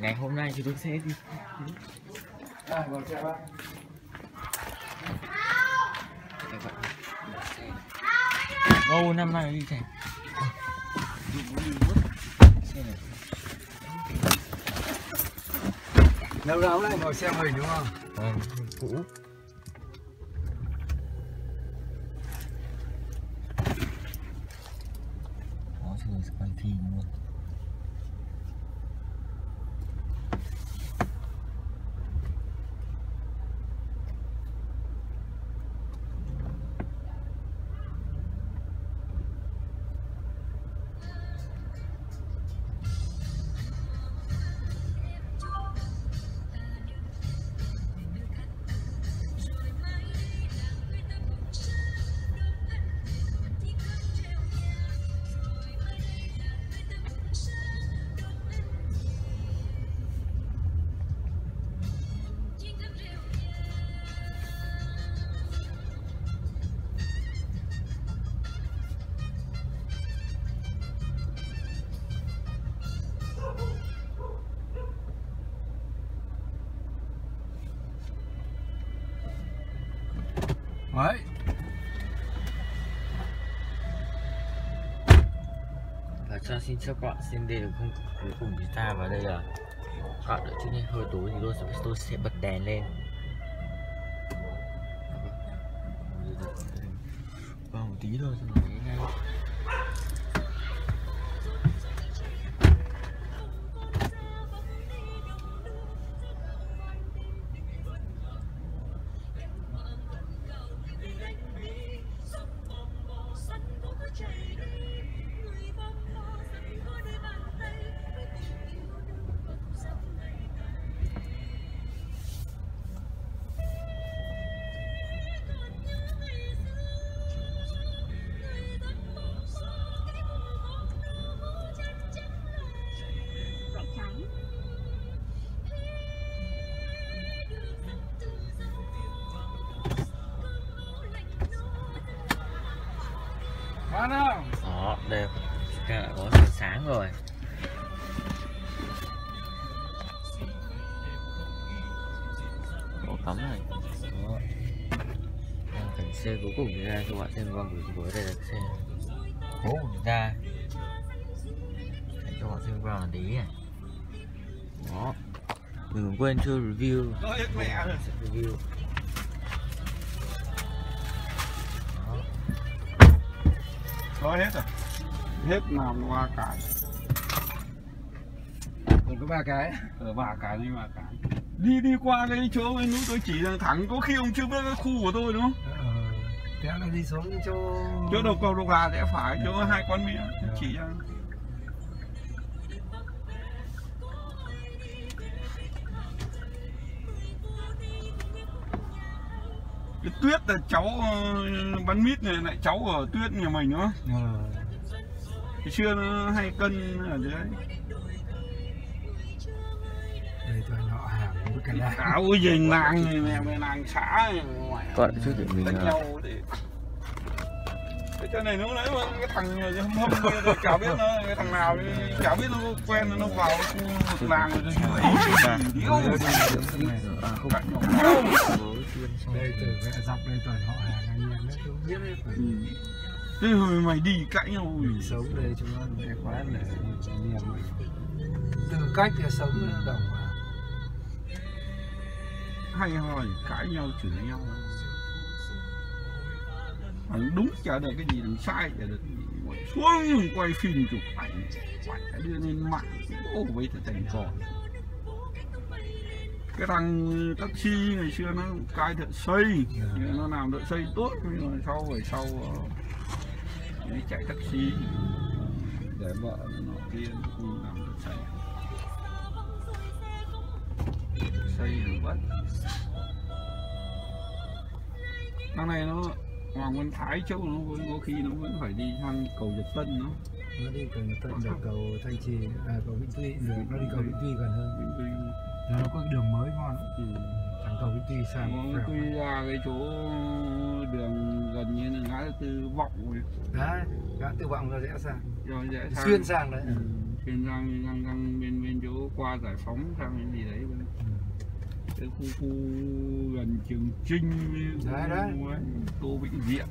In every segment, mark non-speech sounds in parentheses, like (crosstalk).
ngày hôm nay thì tôi sẽ đi À, vào xe bác. Ô năm nay đi chạy Lâu lâu lại ngồi xe mình đúng không? Vâng, cũ Đấy. Và cho xin chào các bạn, xin đây là không cuối cùng chúng ta vào đây là các bạn đợi chút nhé, hơi tối thì tôi sẽ, tôi sẽ bật đèn lên Bán không? Đó, ta đã có sáng rồi. Có cắm này. Đó là cảnh xe cuối cùng thì ra cho bạn xem qua buổi cuối đây là xe. Cố của chúng ta Để cho bạn xem qua một tí này Đó Đừng quên chưa review. Hết mẹ. Review Nói hết rồi. Hết làm qua cái. Còn có ba cái. Ở ba cái đi ba cái. Đi đi qua cái chỗ bên núi tôi chỉ là thẳng có khi ông chưa biết cái khu của tôi đúng không? Ờ, thế là đi xuống chỗ Chỗ đầu cầu đầu gà rẽ phải chỗ hai quán mía chỉ ra. Cái tuyết là cháu ờ, bắn mít này lại cháu ở tuyết nhà mình nữa. Hồi xưa nó hay cân ở dưới. Đây toàn họ hàng với cả đá áo dình làng này mẹ mẹ làng xã này ngoài Gọi trước để mình đánh ờ, nhau thì cái chỗ này lúc nãy mà cái thằng hâm hâm kia chả biết nó cái thằng nào chả biết nó quen nó vào khu làng rồi tôi hỏi cái đây từ cái dọc đây toàn họ hàng anh em đấy không biết đấy phải Ừ. thế hồi mày đi cãi nhau ui. sống đây chúng nó để anh em mình từ cách để sống nó đồng vào hay hỏi cãi nhau chửi nhau. Thằng đúng chả được cái gì thằng sai chả được cái gì. Ngồi xuống quay phim chụp ảnh. Phải đưa lên mạng ô với thành trò cái thằng taxi ngày xưa nó cai thợ xây nó làm thợ xây tốt nhưng mà sau về sau ờ, nó chạy taxi. Để vợ nó kia không làm thợ xây. Xây rồi bất thằng này nó Hoàng Văn Thái Châu nó vẫn có khi nó vẫn phải đi sang cầu Nhật Tân nó nó đi cầu tận được cầu thanh trì à cầu vĩnh tuy được. Nó đi cầu vĩnh tuy gần hơn. Vĩnh Tuy nó có cái đường mới ngon ừ. thằng cầu vĩnh tuy sang quy ra cái chỗ đường gần như là ngã tư vọng rồi. Đấy gã tự vọng ra rẽ sang. Rồi dễ sang. xuyên sang đấy. Ừ. bên sang sang sang bên bên chỗ qua giải phóng sang bên gì đấy. Bên cái khu khu gần trường trinh Đấy, đấy. tô bệnh viện.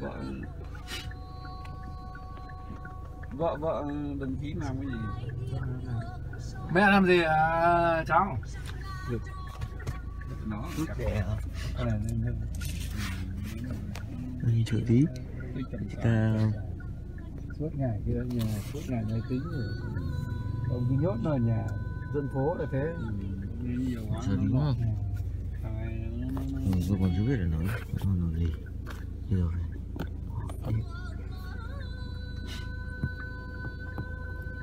Vợ vợ vợ đồng chí làm cái gì? Mẹ làm gì à, cháu? Nó để hả? Ờ, Đi chửi tí. Chạp. ta suốt ngày kia nhà suốt ngày máy tính rồi. Ông cứ nhốt nó ở nhà dân phố là thế. Nên nhiều quá đúng không? nó- nó- nó- Ừ, tôi còn chưa biết là nói. Nó nói gì? Rồi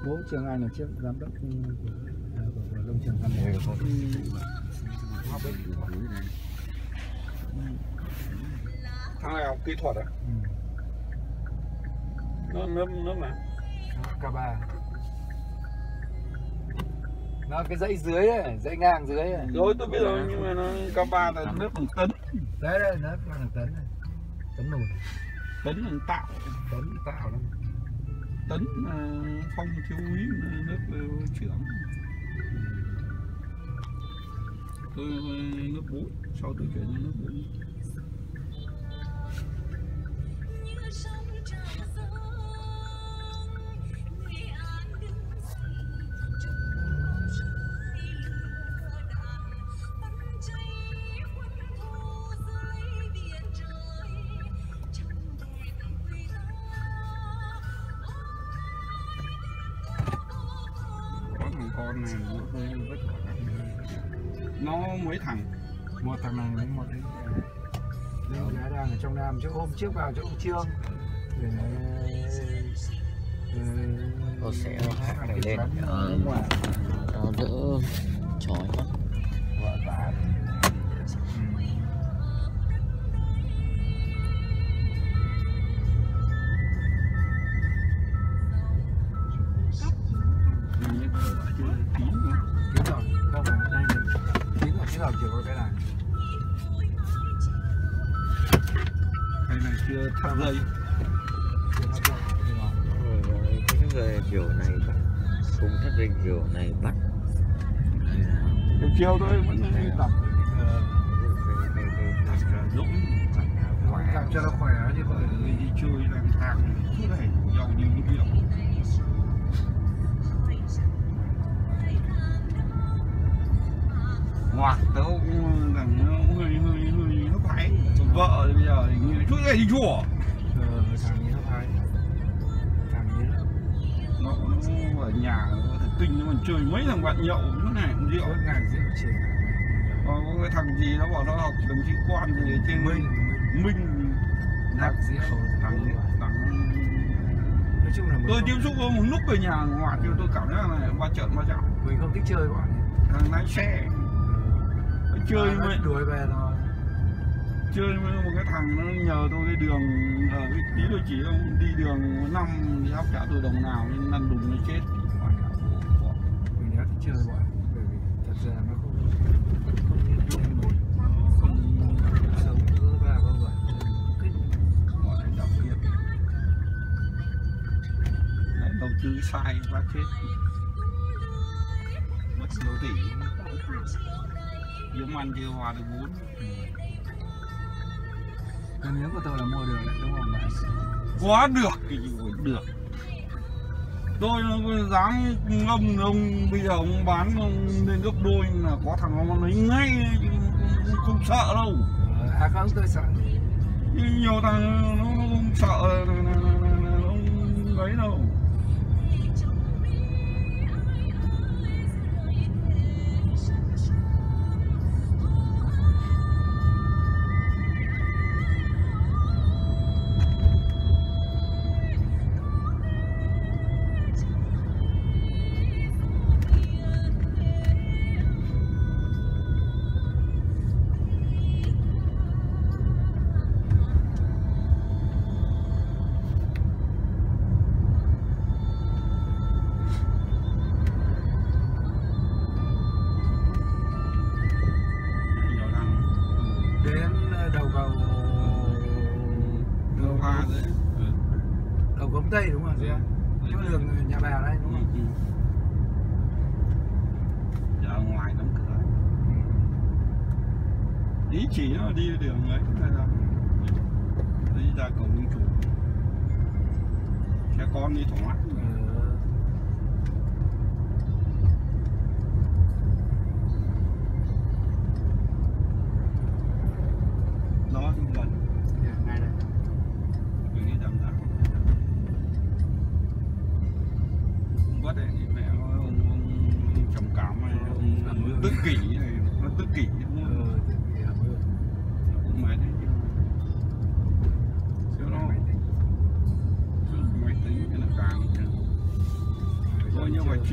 bố trường anh là trước giám đốc ừ, của, của, của lâm trường căn hộ thằng này học kỹ thuật à ừ. nó lớp lớp nào K ba. Nó cái dãy dưới ấy, dãy ngang dưới ấy. rồi tôi biết rồi nhưng mà nó cấp ba là lớp bằng tấn. Đấy đấy nó là tấn này. Tấn nổi. Tấn bằng tạo. Tấn tạo lắm tấn à, phong thiếu úy à, lớp à, trưởng. Tôi ờ, lớp bốn sau tôi chuyển lên lớp bốn con này nó hơi vất vả nó mấy thằng một thằng này với một đứa. Đứa gái đang ở trong nam chỗ hôm trước vào chỗ ông trương. Để ờ, Cô sẽ hát đẩy lên. Ờ. Nó đỡ chói mắt vợ chơi lang thang cứ phải giàu đi nước rượu ngoạc tớ cũng rằng nó hơi hơi hơi hấp háy vợ thì bây giờ thì như chút này đi chùa ờ, thằng hay thằng ấy nó ở nhà nó thật kinh nó còn chơi mấy thằng bạn nhậu nó này cũng rượu. suốt ngày rượu chè còn có cái thằng gì nó bảo nó học trường sĩ quan gì trên minh. Minh đặc rượu thằng thằng nói chung là tôi tiếp xúc với một lúc về nhà ngoài thì tôi cảm giác là ba trận ba chạm. Mình không thích chơi bọn thằng lái xe. Nó chơi Nó với đuổi về thôi. Chơi với một cái thằng nó nhờ tôi cái đường ở cái tí tôi chỉ ông đi đường năm thì áp trả tôi đồng nào nên lăn đùng nó chết. Mình đã thích chơi bọn bởi vì thật ra nó không Tư sai quá chết. Mất nhiều tỷ. Kiếm ăn chưa hòa được vốn. Còn nhớ của tôi là mua được đấy đúng không? Bạn quá được thì được. Tôi dám ngâm ông bây giờ ông bán ông lên gấp đôi là có thằng nó lấy ngay không, sợ đâu. Ờ, à không tôi sợ. Nhiều thằng nó, không sợ ông ấy đâu chỉ nó đi đường ấy hay là đi ra cầu Minh Chủ xe con đi thoải mái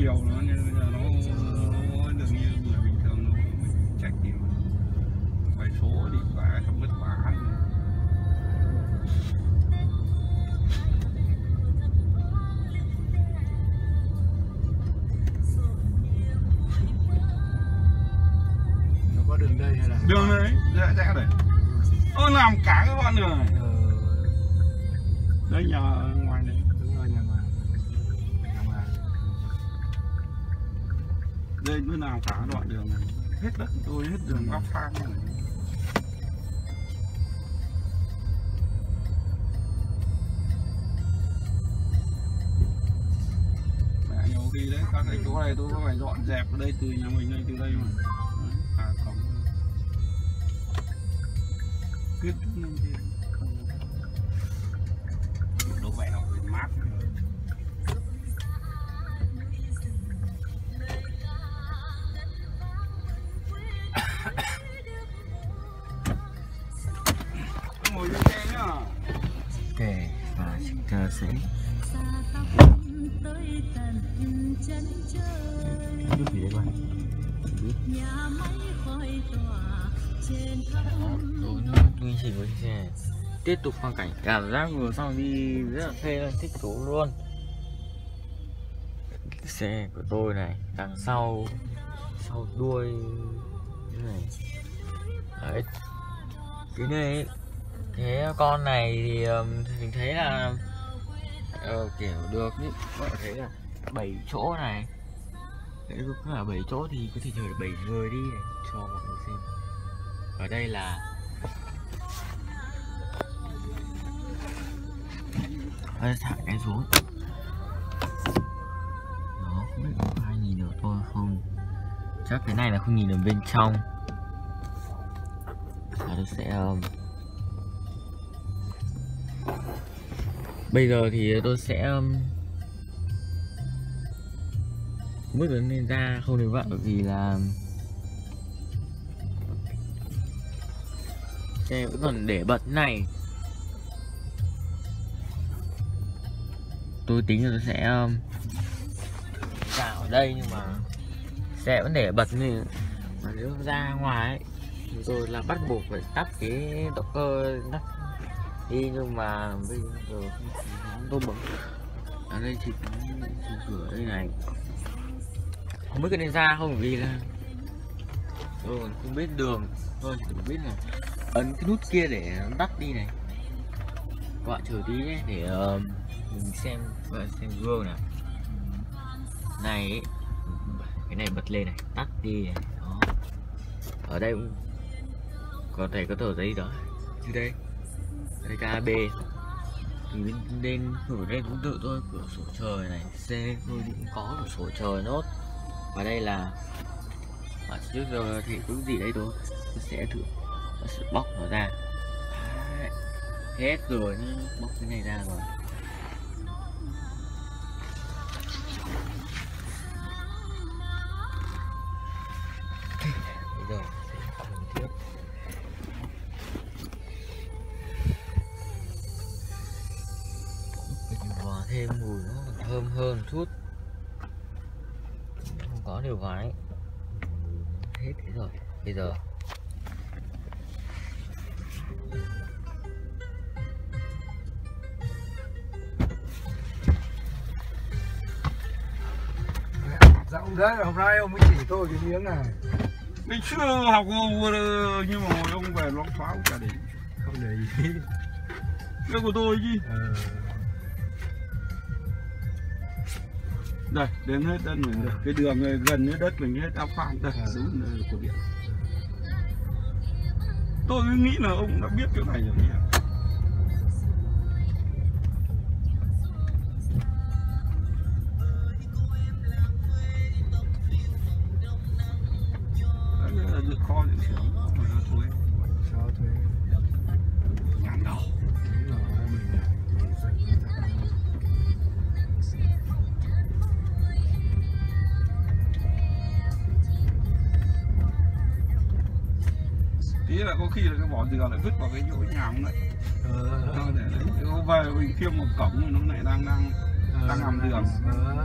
coi như phải đây nào cả đoạn đường này. Hết đất tôi hết đường áp phang này. Mẹ nhiều khi đấy các cái chỗ này tôi có phải dọn dẹp ở đây từ nhà mình đây từ đây mà. Đấy, à cổng. Kết thúc lên trình của chiếc xe tiếp tục quang cảnh cảm giác vừa xong đi rất là phê là thích thú luôn. Xe của tôi này đằng sau sau đuôi như này. Đấy. Cái này cái con này thì mình thấy là uh, kiểu được ý. các bạn thấy là bảy chỗ này. Đấy, cũng là bảy chỗ thì có thể chở được bảy người đi này, cho mọi người xem. Ở đây là Đây, thả cái xuống. Đó không biết có ai nhìn được tôi không. Chắc cái này là không nhìn được bên trong. Và tôi sẽ um, bây giờ thì tôi sẽ um, không biết nên ra không được vậy? Bởi vì là um, xe vẫn còn để bật này. Tôi tính là tôi sẽ um, vào ở đây nhưng mà xe vẫn để bật nên mà nếu ra ngoài ấy, thì tôi là bắt buộc phải tắt cái động cơ tắt. Đi nhưng mà bây giờ tôi bấm ở đây chỉ cửa đây này. Không biết cái nên ra không vì là tôi còn không biết đường. Thôi chỉ biết là ấn cái nút kia để tắt đi này. Các bạn chờ tí nhé để uh, mình xem. Bạn xem gương này này ấy, cái này bật lên này tắt đi này đó. Ở đây cũng có thể có tờ giấy đó. Như đây. Đây KAB thì bên nên cửa đây cũng tự tôi cửa sổ trời này C tôi cũng có cửa sổ trời nốt. Và đây là à, trước giờ thì cũng gì đây thôi. Tôi sẽ thử tôi sẽ bóc nó ra. Hết rồi bóc cái này ra rồi. Có điều hòa ấy hết thế rồi bây giờ. Dạ ông thế hôm nay ông mới chỉ tôi cái miếng này. Ngày xưa học nhưng mà ông về nó phá ông cả đến không để ý. Cái của tôi chứ. Ờ đây đến hết đất mình được cái đường này gần hết đất mình hết áp phan đây. À. đúng của điện. Tôi cứ nghĩ là ông đã biết chỗ này rồi nhỉ là có khi là cái vỏ dừa lại vứt vào cái chỗ nhà ông đấy. Ờ. Thôi để đấy Nếu về mình khiêng một cổng thì nó lại đang đang đang làm đường. ờ.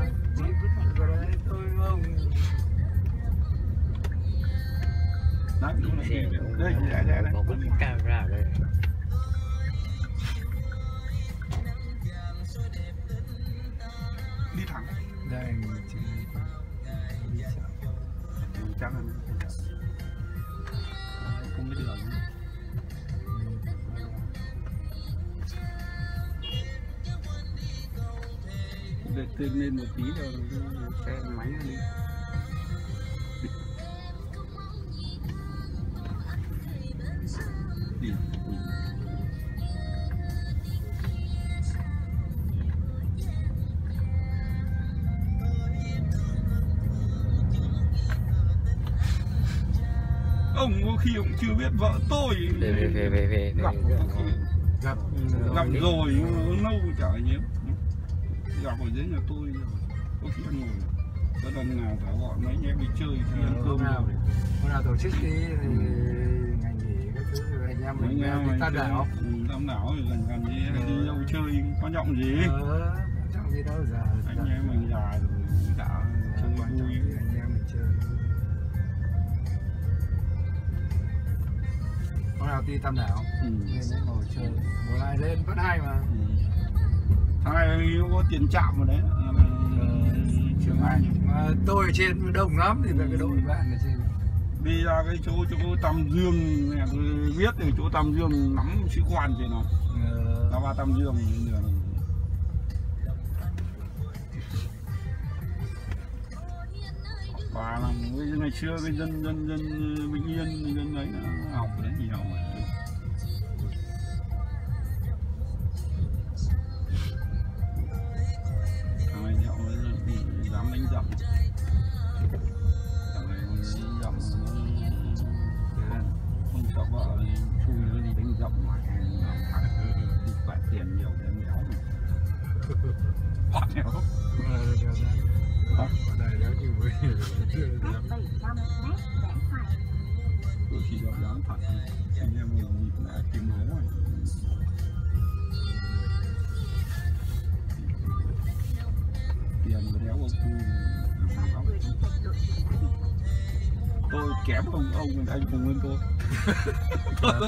Đấy lại xe đây đây đây đây có cái camera đây đi thẳng. Đây mình chỉ chắc là Đấy, đường được tương lên một tí rồi xe máy đi ông có khi ông chưa biết vợ tôi về về về về về gặp về có khi gặp gặp rồi rồi mà lâu chả nhớ gặp ở dưới nhà tôi rồi. Có khi ăn ngồi có lần nào phải gọi mấy anh em đi chơi khi ăn hôm cơm. nào hôm nào tổ chức đi thì ngày nghỉ các thứ anh em mình đi đảo. ừ, tam đảo thì gần gần hay đi Ờ. đâu chơi quan trọng gì? Ờ quan trọng gì đâu giờ anh em mình già rồi đã chơi quan trọng vui hôm nào đi tam đảo? Ừ. đấy ngồi chơi. Mùa này lên vẫn hay mà? Ừ. thằng này nó có tiền chạm vào đấy. Trường Mà, anh mà tôi ở trên đông lắm thì phải cái đội bạn ở trên. Đi ra cái chỗ chỗ Tam Dương này tôi biết thì chỗ Tam Dương nắm sĩ quan trên nó ờ, ra ba Tam Dương bây giờ làm ngày xưa cái dân dân dân, bình yên, dân đấy học đấy nhiều mà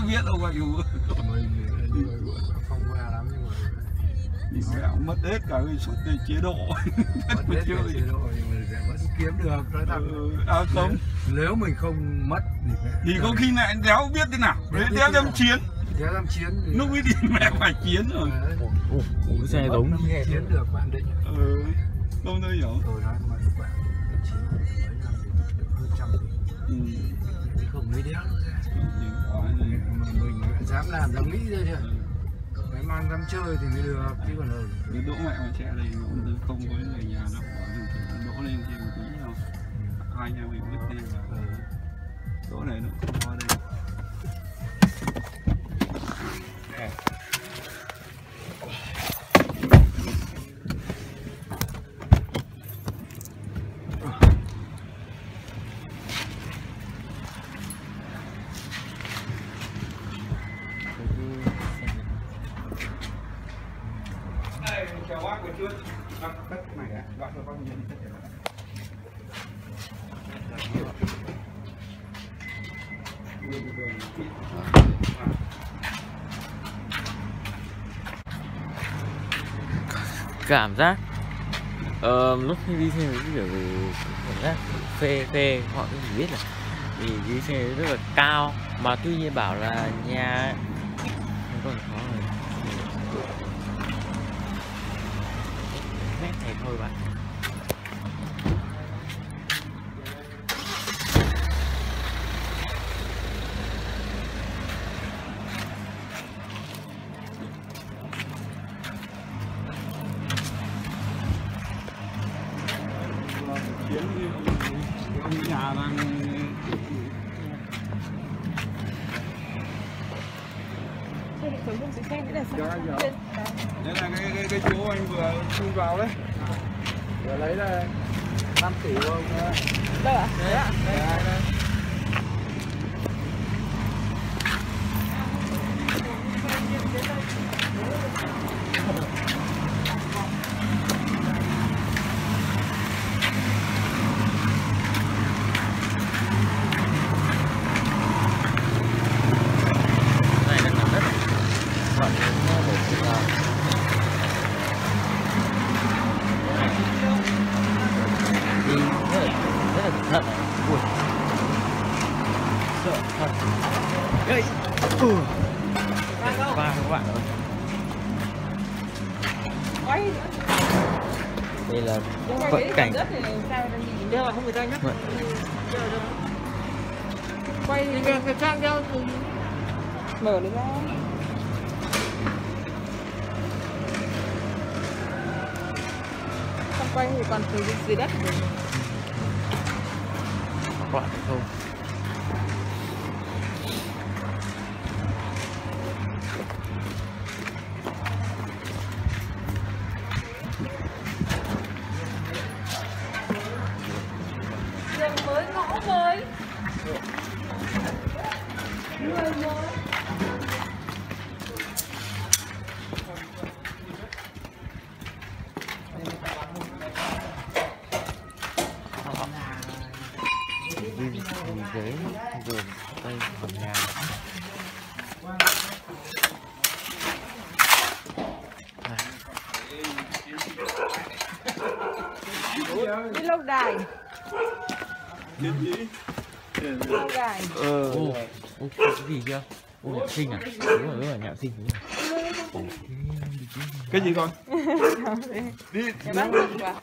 biết thì người không qua lắm nhưng mà thì mẹ mất hết cả cái suất chế độ. Chơi. cái chế độ (laughs) thì mình sẽ vẫn kiếm được nói thật. Ừ, à không. Nếu mình không mất thì thì có khi lại đéo biết thế nào. Đấy đéo dám chiến. Nếu làm chiến thì lúc ấy thì (laughs) mẹ phải chiến rồi. Ủa cái xe Mất giống chiến được bạn định. Ừ, không tôi hiểu. Tôi nói mà các bạn chiến mấy năm thì được hơn trăm ừ. Không lấy đéo dám làm dám nghĩ ra chưa? Cái mang dám chơi thì mới được chứ còn là cái đỗ mẹ mà xe đây cũng không có người nhà đâu đường thì đỗ lên thêm một tí nào hai nhà mình vứt đi và ờ, đỗ này nó không đây đây này cho nhìn cảm giác uh, lúc đi xe cái kiểu cảm giác phê phê họ cũng chỉ biết là vì đi xe rất là cao. Mà tuy nhiên bảo là nhà thôi bạn. Nhà đang đây là cái cái cái chỗ anh vừa phun vào đấy. Vừa lấy ra 5 tỷ của ông đó. Đâu ạ? Đấy ạ. Đây, đây, đây. Cái cái trang đeo mở nó ra. Quay thì còn từ dưới đất. Rồi. các bạn không đi đài ờ cái gì kia? Ô nhạc sinh à? Đúng rồi đúng rồi nhạc sinh đúng rồi. Ồ, cái gì con? Đi nhà bác đi vào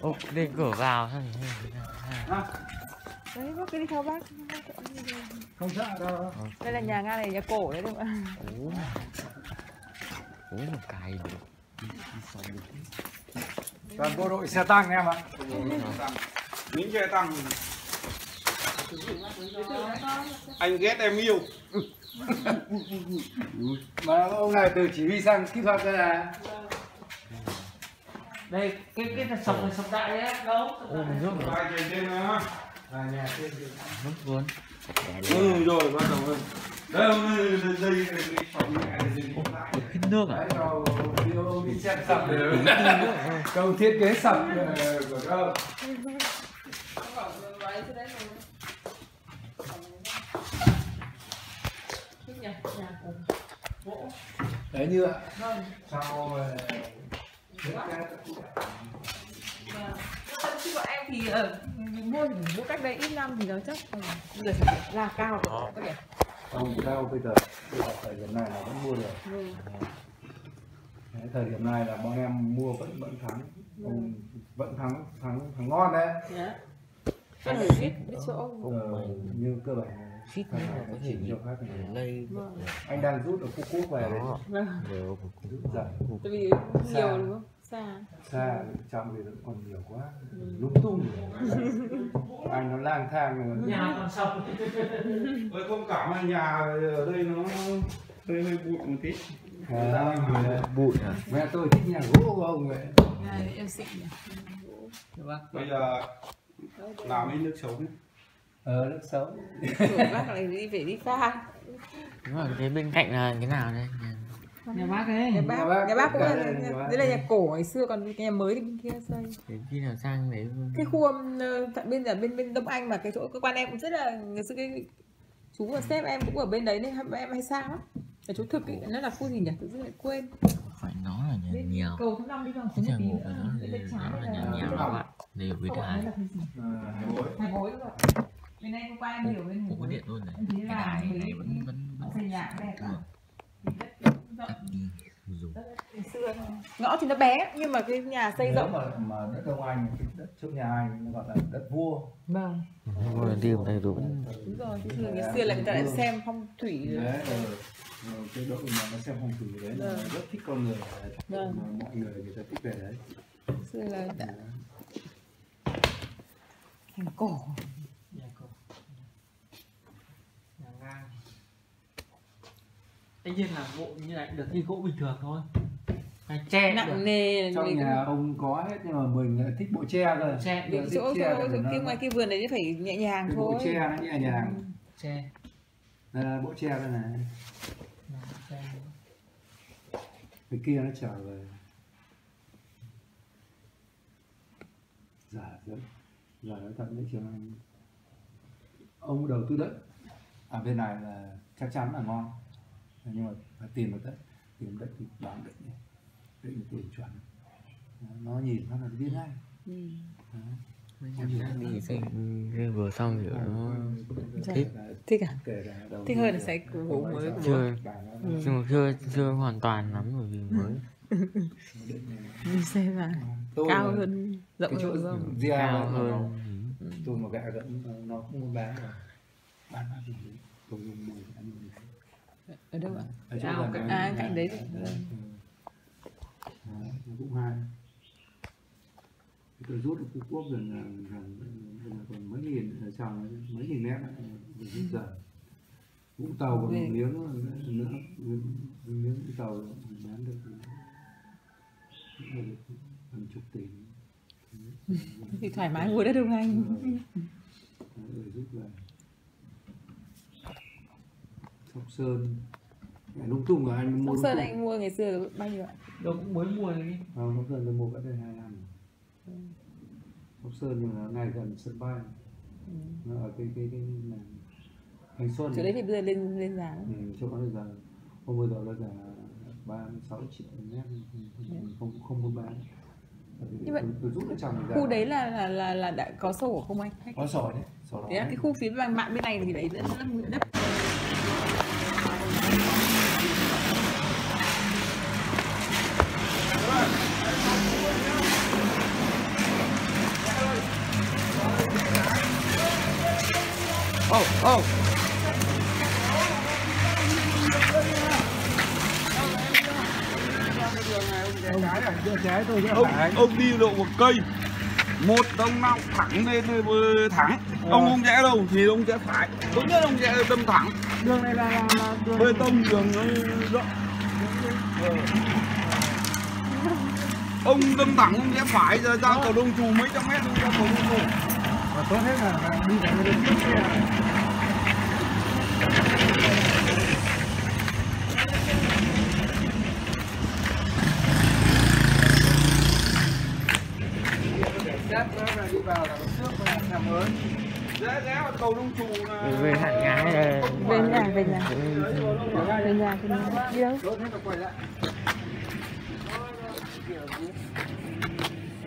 ô lên cửa vào đấy bác cứ đi theo bác. Không sợ đâu. đây là nhà nga này nhà cổ đấy đúng không ạ? Ố ố một cái Toàn bộ đội xe tăng em ạ. những xe tăng. Anh ghét em yêu. Mà ông này từ chỉ huy sang kỹ thuật đây là đây cái cái là sọc này sọc đại đấy đâu? Ô mình rồi. Trên đó là nhà trên. Nước luôn. Ừ rồi bắt đầu hơn đây ông đây đây đây đây phòng này đây Ủa, hít nước à Đấy, đi xem sập Câu thiết kế sập ờ, của đâu Đấy như ạ Sau ờ, Chứ bọn em thì ở mua cách đây ít năm thì nó chắc ừ, là cao rồi có thể Không cao bây giờ bây giờ thời điểm này là vẫn mua được. Ừ. Đấy, thời điểm này là bọn em mua vẫn vẫn thắng. Ông vẫn thắng thắng thắng ngon đấy. Dạ. Em phải biết biết chỗ ông ờ, như cơ bản thằng nữa là có thể nhiều khác để lây anh đang rút ở phú quốc về đấy. Đó. Vâng. rút dần Tại vì nhiều đúng không? Xa. xa trong thì vẫn còn nhiều quá. Lung tung. (laughs) Anh nó lang thang rồi. Nhà còn sọc Với không cảm là nhà ở đây nó hơi hơi bụi một tí. À, bụi à? Mẹ tôi thích nhà gỗ của ông vậy. Này, em xịn nhỉ. bây giờ làm lấy nước sống. Ờ nước Tưởng bác lại đi phải đi pha. đúng rồi cái bên cạnh là cái nào đây nhà bác ấy Nhà bác, Nhà bác nhà bác cũng cả là đây, nhà bác. đây là nhà cổ ngày xưa còn cái nhà mới thì bên kia xây. đến khi nào sang đấy Cái khu um, ờ, tại bên ở bên bên Đông Anh mà cái chỗ cơ quan em cũng rất là ngày xưa cái chú và sếp em cũng ở bên đấy nên em hay sang lắm. Cái chú thực ấy, nó là khu gì nhỉ? Tự dưng lại quên. phải nói là nhà nhiều Cầu tháng năm đi vào cái xuống nhà một tí ngủ nữa. nó Bên nó trái là nhà nhiều các bạn với ấy là cái gì? à, Hai gối rồi. Bên đây cơ quan em hiểu bên cũng có điện luôn này cái đài này vẫn vẫn vẫn xây nhà đẹp lắm. Xưa ngõ thì nó bé nhưng mà cái nhà xây nếu rộng. mà, mà đất đông anh cái đất trước nhà anh nó gọi là đất vua. Vâng. Là đi đây đúng. Đúng rồi thì thường ngày xưa là người ta đã xem phong thủy. Đấy ờ, cái đội mà nó xem phong thủy đấy là Vâng. rất thích con người. Đấy. Vâng. Mà mọi người người ta thích về đấy. Xưa là đã thành cổ Nhà cổ. Nhà ngang. Tất nhiên là gỗ như này được như gỗ bình thường thôi. Hay tre nặng nề trong mình nhà ông có hết nhưng mà mình lại thích bộ tre cơ. Tre, thích chỗ chỗ thì chỗ kia ngoài kia vườn đấy phải nhẹ nhàng cái thôi. bộ tre nó nhẹ nhàng. Tre. đây là bộ tre đây này. Cái kia nó trở về. Giả dẫn giả nó tận đấy trường ông đầu tư đất. Ở bên này là chắc chắn là ngon nhưng mà phải tìm được đất tìm đất thì bán định nhé. Định là tìm chuẩn. Nó nhìn nó là biết ngay. Ừ. vừa xong kiểu nó thích thích à? thích hơn là là- của gỗ mới của chưa. nó Ừ. nhưng mà chưa chưa hoàn toàn lắm bởi vì mới. (laughs) Định là- đi xem mà tôi cao là- hơn rộng hơn cao là hơn. tôi mà gạ vẫn nó cũng muốn bán rồi. Bán nhiêu tôi dùng mười ăn mười ở đâu ạ? Ở chỗ À, gần cạnh- đấy. à, cạnh đấy. Đấy, nó cũng hay tôi rút được phú quốc gần gần còn mấy nghìn ấy, mấy nghìn mét. Rồi rút giờ vũng tàu còn một miếng nữa miếng Vũng tàu bán được gần chục tỷ. Thì thoải mái ngồi đất đông anh. Rồi rút về Sóc Sơn. Lung tung rồi anh mua Sóc Sơn anh mua ngày xưa bao nhiêu ạ? Đâu cũng mới mua này đi. Không, Sóc Sơn tôi mua cách đây 2 năm. Sóc Sơn nhưng mà nó ngay gần sân bay. Ừ. Nó ở cái cái cái này Thanh Xuân chỗ đấy thì bây giờ lên lên giá. Ừ, chỗ đó bây giờ hôm bây giờ là cả 36 triệu một mét không không không muốn bán. Như vậy, tôi, tôi khu đấy là là là, là đã có sổ không anh? Hay có sổ đấy sổ thế là cái khu phía bạn bạn bên này thì đấy rất là đất ông ông đi độ một cây một ông nào thẳng lên ờ, thẳng ông không rẽ đâu thì ông sẽ phải tốt nhất ông sẽ đâm thẳng Đường này là, là, là đường bê tông đường nó rộng Ờ. ông đâm thẳng ông sẽ phải giờ ra cầu đông trù mấy trăm mét ông ra cầu đông trù mà tốt hết là đi lên trước kia Xét nó là đi vào là trước là nhà mới rẽ rẽ vào cầu đông trù là về hạn gái là về nhà về nhà. Về nhà về nhà. Đi đâu? Tốt hết là quay lại.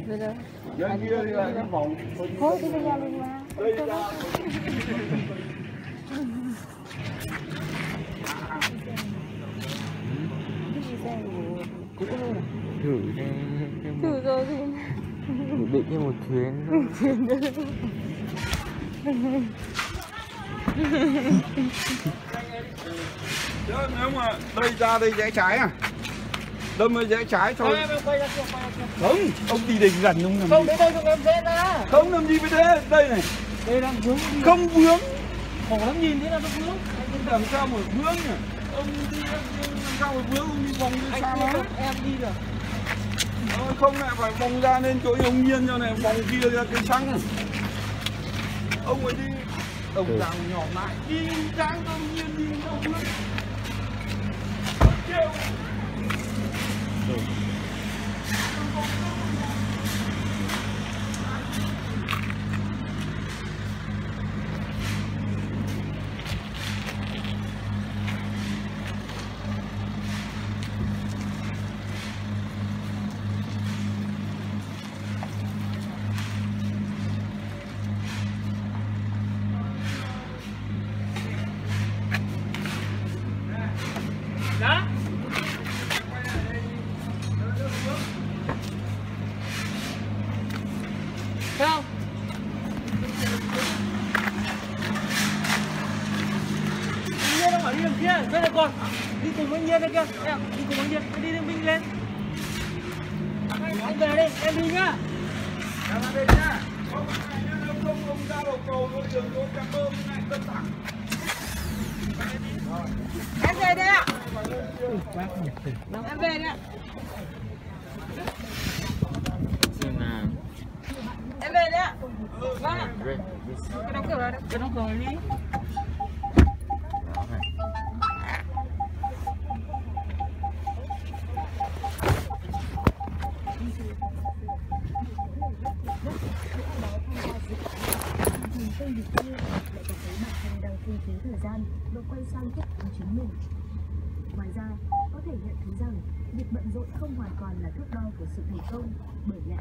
Về đâu? Vòng thôi đi về nhà mà luôn à thử cái thử rồi thì một định cái một chuyến (laughs) (laughs) Chứ nếu mà đây ra đây rẽ trái à? Đâm mới rẽ trái thôi. Em quay ra kia, quay ra kia. không ông đi đến gần ông làm Không, đến đây chúng em sẽ ra. không làm gì với thế đây này. Đây đang vướng đi. không vướng Khổ lắm nhìn thế là nó vướng. anh làm sao mà vướng nhỉ? Ông đi làm sao mà vướng ông đi vòng đi xa đi lắm em đi được. Không lại phải vòng ra lên chỗ ông nhiên cho này vòng kia ra cái xăng ông ấy đi ông Ừ. ràng nhỏ lại. Đi ráng ông nhiên đi đâu vướng không? Nhiên đang ở đi đằng kia, đây là còn đi cùng anh Nhiên đây kia, em đi cùng anh Nhiên, đi đường Minh lên. Anh, về đây, em đi nhá. Ra đây nhá. Không, ra đầu cầu thôi đường tôi cảm ơn này cân thẳng em về đây ạ em về đây ạ xem là ạ. Vâng ạ. Cái đóng cửa đây. Cái đóng cửa đi. Được yêu lại có thấy bản thân đang phung phí thời gian và quay sang thích của chính mình. Ngoài ra, có thể nhận thấy rằng việc bận rộn không hoàn toàn là thước đo của sự thành công bởi lẽ